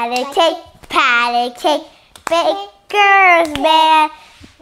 Patty cake, patty cake, baker's man,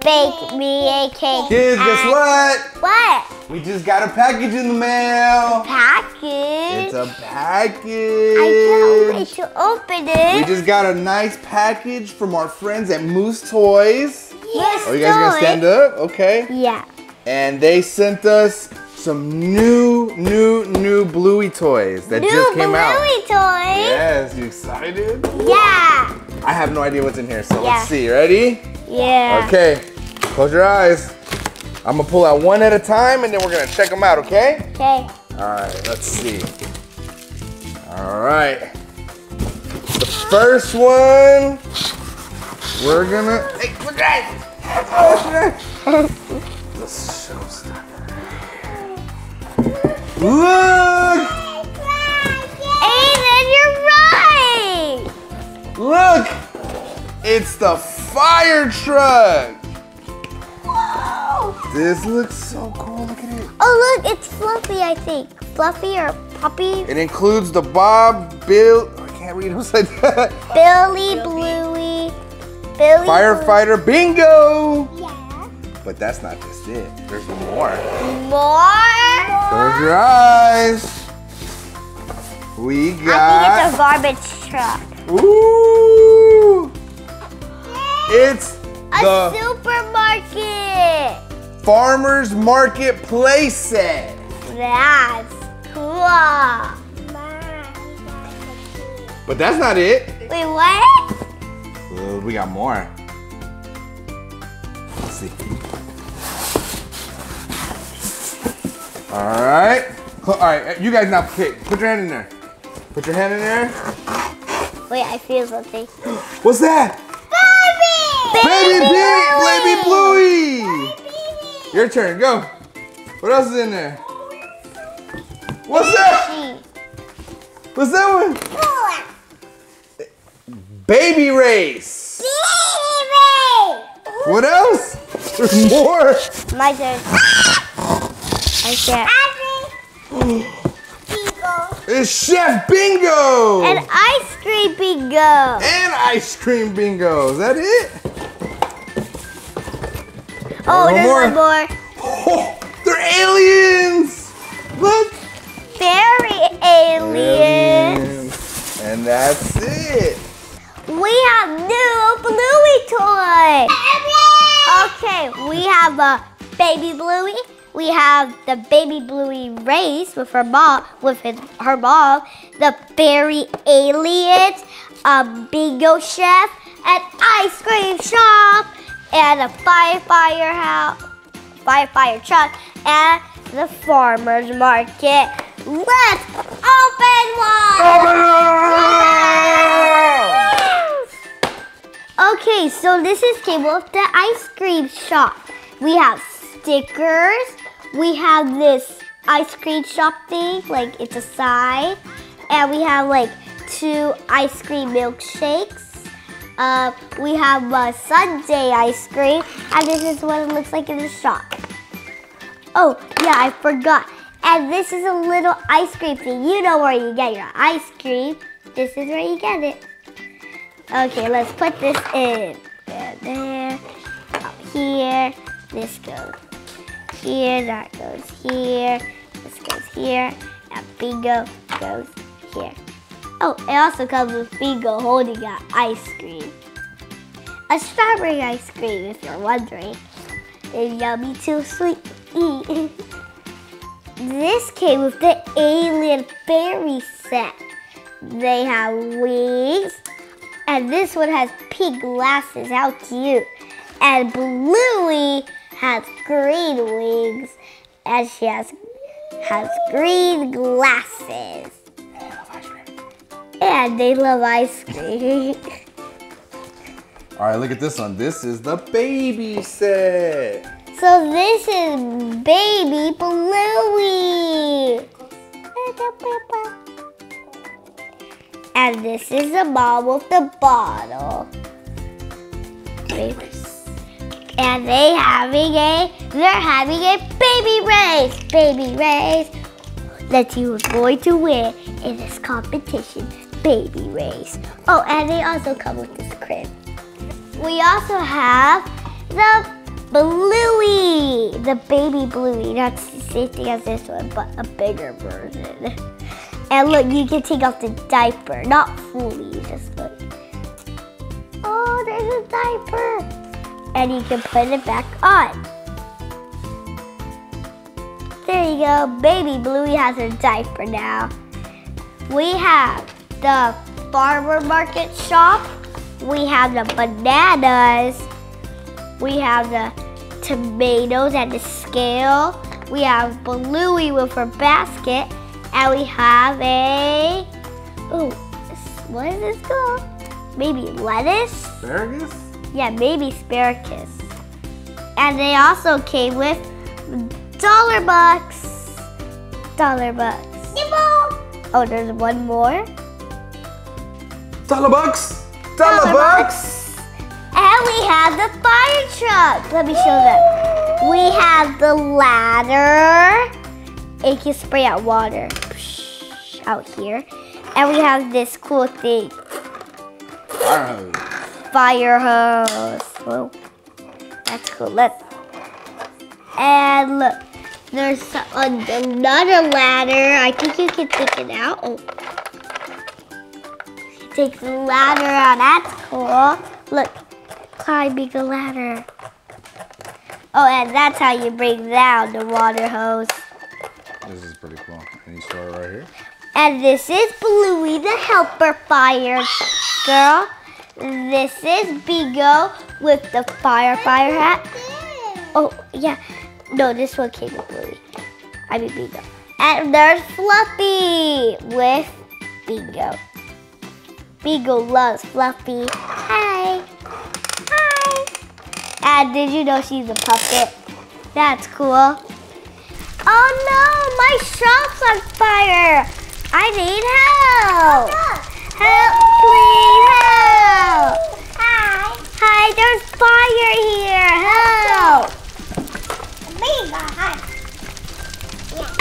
bake me a cake. Kids, guess what? What? We just got a package in the mail. Package. It's a package. I can't wait to open it. We just got a nice package from our friends at Moose Toys. Yes, Oh, you guys gonna stand up? Okay. Yeah. And they sent us some new, new, new Bluey toys that New just came out. Bluey toys? Yes, you excited? Yeah. I have no idea what's in here, so Yeah. let's see. Ready? Yeah. Okay. Close your eyes. I'm gonna pull out one at a time and then we're gonna check them out, okay? Okay. All right, let's see. All right. The first one, we're gonna. Hey, eyes. Close your eyes. The showstopper. Look! Aiden, you're right. Look! It's the fire truck! Whoa. This looks so cool. Look at it. Oh, look, it's Fluffy, I think. Fluffy or Puppy? It includes the Bob, Bill. I can't read what's like that. Billy Bluey. Billy Firefighter Bingo! Yeah. But that's not just it. There's more. More? Close your eyes. We I think got. it's a garbage truck. Ooh! It's A the supermarket. Farmer's Market Play Set. That's cool. But that's not it. Wait, what? Uh, we got more. Let's see. All right. All right, uh, you guys now pick. Put your hand in there. Put your hand in there. Wait, I feel something. What's that? Baby! Baby Bluey! Baby Bluey! Your turn, go. What else is in there? What's that? What's that one? Baby race. Baby Race. What else? There's more. My turn. I share. It's Chef Bingo. And ice cream bingo. And ice cream bingo. Is that it? Oh, one there's more. one more. Oh, they're aliens. Look. Fairy aliens. And that's it. We have new Bluey toy. Okay, we have a baby Bluey. We have the baby Bluey race with her ball, with his, her ball. The fairy aliens, a bingo chef, an ice cream shop, and a firefighter house, firefighter truck, and the farmer's market. Let's open one. Open Okay, so this is with the ice cream shop. We have stickers. We have this ice cream shop thing, like it's a sign. And we have like two ice cream milkshakes. Uh, we have a sundae ice cream, and this is what it looks like in the shop. Oh, yeah, I forgot. And this is a little ice cream thing. You know where you get your ice cream. This is where you get it. Okay, let's put this in. There, there, up here. This goes here, that goes here, this goes here, and bingo goes here. Oh, it also comes with bingo holding an ice cream. A strawberry ice cream, if you're wondering. It's yummy too sweet to eat. This came with the alien fairy set. They have wings, and this one has pink glasses. How cute! And Bluey has green wings, and she has has green glasses. And they love ice cream. All right, look at this one. This is the baby set. so this is Baby Bluey. And this is the mom with the bottle. And they having a they're having a baby race. Baby race. Let's see who's going to win in this competition. baby race. Oh, and they also come with this crib. We also have the Bluey, the baby Bluey. not the same thing as this one, but a bigger version. And look, you can take off the diaper, not fully, just look. Oh, there's a diaper. And you can put it back on. There you go, baby Bluey has a diaper now. We have the farmer market shop. We have the bananas. We have the tomatoes and the scale. We have Bluey with her basket. And we have a, oh, what is this called? Maybe lettuce? Asparagus? Yeah, maybe asparagus. And they also came with dollar bucks. Dollar bucks. Nibble! Oh, there's one more. Dollar bucks! Dollar, Dollar bucks! And we have the fire truck. Let me show them. We have the ladder. It can spray out water out here. And we have this cool thing. Fire hose. Fire hose. Whoa. That's cool. Let's. And look, there's another ladder. I think you can take it out. Oh. Take the ladder out. That's cool. Look, climbing the ladder. Oh, and that's how you bring down the water hose. This is pretty cool. And you store right here? And this is Bluey, the helper fire girl. This is Bingo with the fire fire hat. Oh, yeah. No, this one came with Bluey. I mean Bingo. And there's Fluffy with Bingo. Bingo loves Fluffy. Hi. Hi. And did you know she's a puppet? That's cool. Oh no, my shop's on fire. I need help. Oh, help, please, help. Hi. Hi, there's fire here. Help. Hi. Yeah.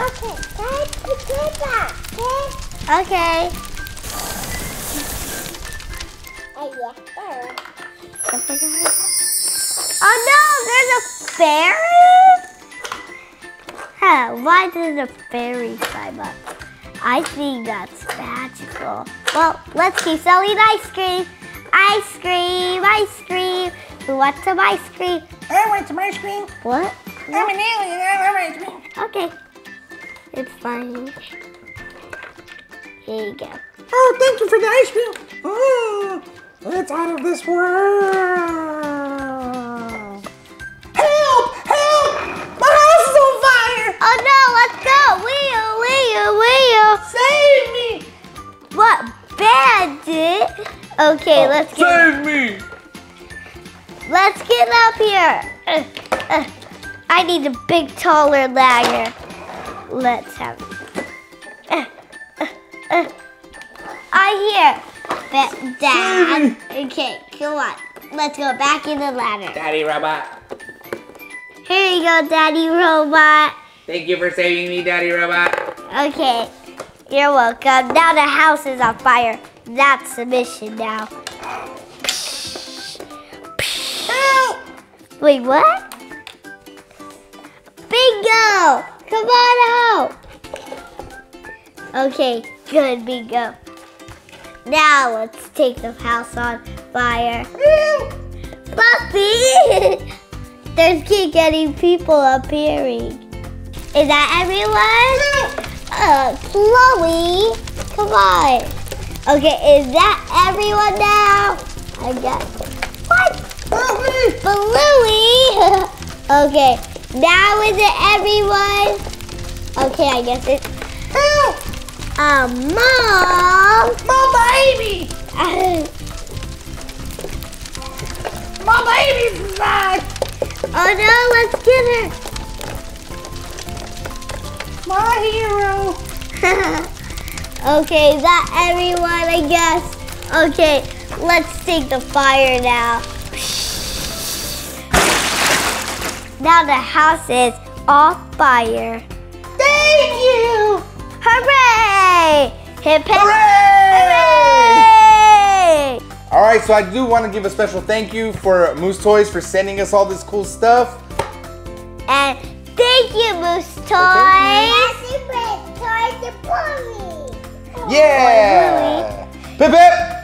Okay. Okay, let's put that. Okay. Okay. Oh. Oh no, there's a fairy? Huh, why did the fairy climb up? I think that's magical. Well, let's keep selling ice cream. Ice cream, ice cream. Who wants some ice cream? I want some ice cream. What? I'm an alien. I love ice cream. Okay. It's fine. Here you go. Oh, thank you for the ice cream. Oh, it's out of this world. Help! Help! My house is on fire! Oh no, let's go! Wheel, wheel, wheel. Save me! What bandit? Okay, let's get Save me! let's get up here. Uh, uh, I need a big taller ladder. Let's have uh, uh, uh. I hear that dad. Okay, come on. Let's go back in the ladder. Daddy Robot. Here you go, Daddy Robot. Thank you for saving me, Daddy Robot. Okay, you're welcome. Now the house is on fire. That's the mission now. Wait, what? Bingo! Come on out! Okay, good, Bingo. Now let's take the house on fire. Fluffy! There's keep getting people appearing. Is that everyone? Uh, Chloe, come on. Okay, is that everyone now? I guess. What? Bluey! okay, now is it everyone? Okay, I guess it's. Uh, mom! My baby! My baby's inside! oh no, let's get her! My hero! okay, is that everyone, I guess? Okay, let's take the fire now. Now the house is on fire. Thank you! Hip hip. Hooray! Hooray! All right, so I do want to give a special thank you for Moose Toys for sending us all this cool stuff. And thank you, Moose Toys. Yeah! Pip pip!